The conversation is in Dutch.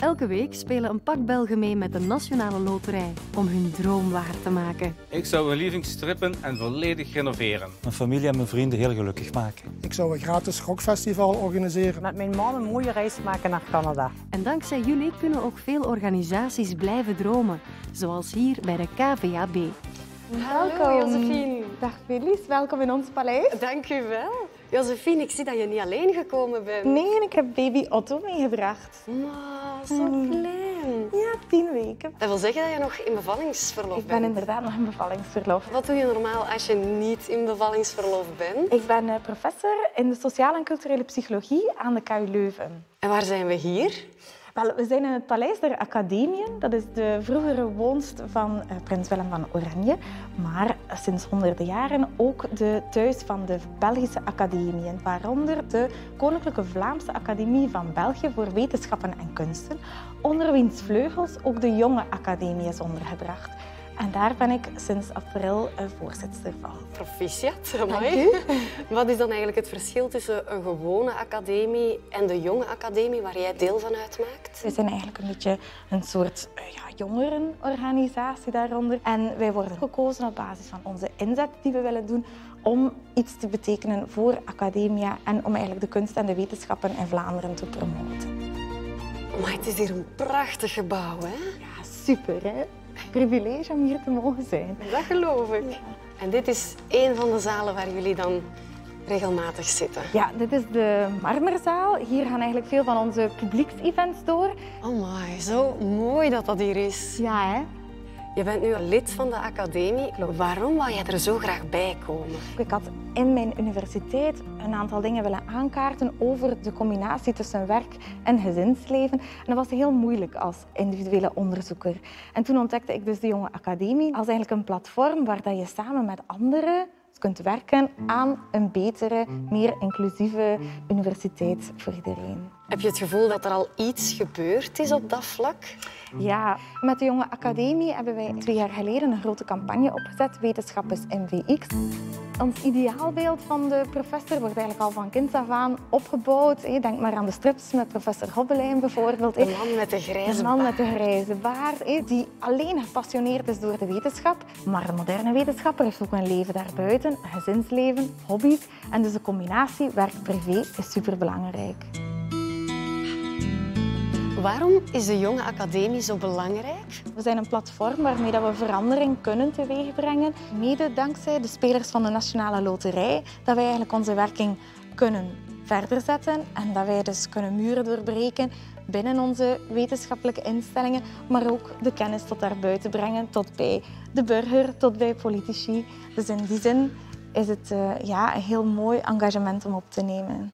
Elke week spelen een pak Belgen mee met de Nationale Loterij om hun droom waar te maken. Ik zou mijn living strippen en volledig renoveren. Mijn familie en mijn vrienden heel gelukkig maken. Ik zou een gratis rockfestival organiseren. Met mijn man een mooie reis maken naar Canada. En dankzij jullie kunnen ook veel organisaties blijven dromen, zoals hier bij de KVAB. Welkom. Josephine. Dag Felice, welkom in ons paleis. Dank u wel. Josephine, ik zie dat je niet alleen gekomen bent. Nee, ik heb baby Otto meegebracht. Maar, zo klein. Ja, tien weken. Dat wil zeggen dat je nog in bevallingsverlof Ik ben bent. inderdaad nog in bevallingsverlof. Wat doe je normaal als je niet in bevallingsverlof bent? Ik ben eh, professor in de sociale en culturele psychologie aan de KU Leuven. En waar zijn we hier? Wel, we zijn in het Paleis der Academiën. Dat is de vroegere woonst van eh, prins Willem van Oranje. Maar sinds honderden jaren ook de thuis van de Belgische academiën. Waaronder de Koninklijke Vlaamse Academie van België voor Wetenschappen en Kunsten. Onder wiens vleugels ook de Jonge Academie is ondergebracht. En daar ben ik sinds april eh, voorzitter van. Proficiat, u. Wat is dan eigenlijk het verschil tussen een gewone academie en de jonge academie waar jij deel van uitmaakt? We zijn eigenlijk een beetje een soort eh, ja, jongerenorganisatie daaronder. En wij worden gekozen op basis van onze inzet die we willen doen om iets te betekenen voor academia en om eigenlijk de kunst en de wetenschappen in Vlaanderen te promoten. Maar het is hier een prachtig gebouw, hè? Ja, super hè? Privilege om hier te mogen zijn. Dat geloof ik. En dit is een van de zalen waar jullie dan regelmatig zitten. Ja, dit is de Marmerzaal. Hier gaan eigenlijk veel van onze publieksevents door. Oh my, zo mooi dat dat hier is. Ja, hè? Je bent nu lid van de academie. Waarom wou jij er zo graag bij komen? Ik had in mijn universiteit een aantal dingen willen aankaarten over de combinatie tussen werk en gezinsleven. En dat was heel moeilijk als individuele onderzoeker. En toen ontdekte ik dus de Jonge Academie als eigenlijk een platform waar dat je samen met anderen kunt werken aan een betere, meer inclusieve universiteit voor iedereen. Heb je het gevoel dat er al iets gebeurd is op dat vlak? Ja, met de Jonge Academie hebben wij twee jaar geleden een grote campagne opgezet, Wetenschap is MVX. Ons ideaalbeeld van de professor wordt eigenlijk al van kinds af aan opgebouwd. Denk maar aan de strips met professor Hobbelijn bijvoorbeeld. De man met de grijze De man met de grijze baard, die alleen gepassioneerd is door de wetenschap. Maar de moderne wetenschapper heeft ook een leven daarbuiten, gezinsleven, hobby's. En dus de combinatie werk-privé is superbelangrijk. Waarom is de jonge academie zo belangrijk? We zijn een platform waarmee dat we verandering kunnen teweegbrengen. Mede dankzij de spelers van de Nationale Loterij, dat wij eigenlijk onze werking kunnen verder zetten en dat wij dus kunnen muren doorbreken binnen onze wetenschappelijke instellingen, maar ook de kennis tot daarbuiten brengen, tot bij de burger, tot bij politici. Dus in die zin is het eh, ja, een heel mooi engagement om op te nemen.